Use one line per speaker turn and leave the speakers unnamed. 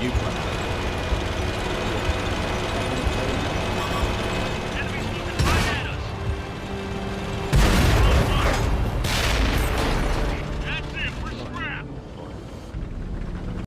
UConn.